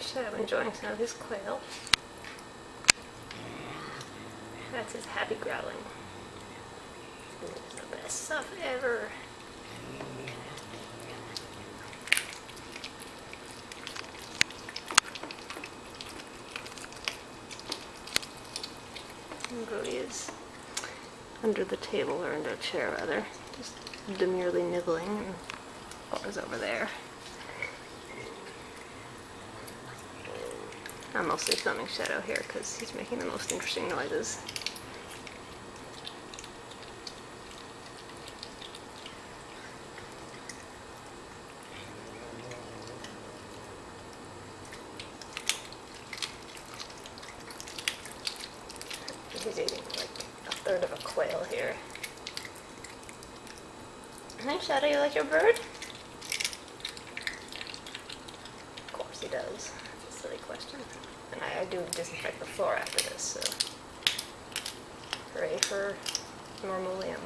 Shadow enjoying some of his quail. That's his happy growling. It's the best stuff ever. And Brody is under the table, or under a chair rather, just demurely nibbling, and Paula's over there. I'm mostly filming Shadow here because he's making the most interesting noises. He's eating like a third of a quail here. Hi Shadow, you like your bird? Of course he does. Silly question. And I, I do disinfect the floor after this, so hooray for normal Liam.